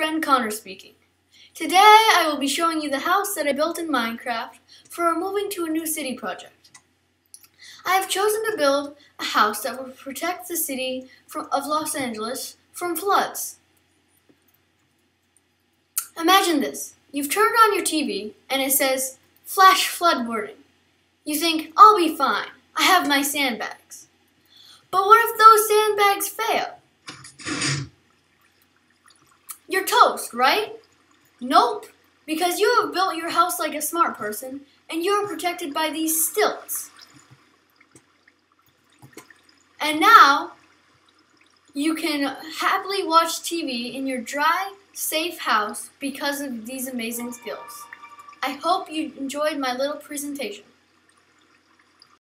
friend Connor speaking. Today I will be showing you the house that I built in Minecraft for moving to a new city project. I have chosen to build a house that will protect the city from, of Los Angeles from floods. Imagine this. You've turned on your TV and it says flash flood warning. You think, I'll be fine. I have my sandbags. But what if Right? Nope, because you have built your house like a smart person and you are protected by these stilts. And now you can happily watch TV in your dry, safe house because of these amazing skills. I hope you enjoyed my little presentation.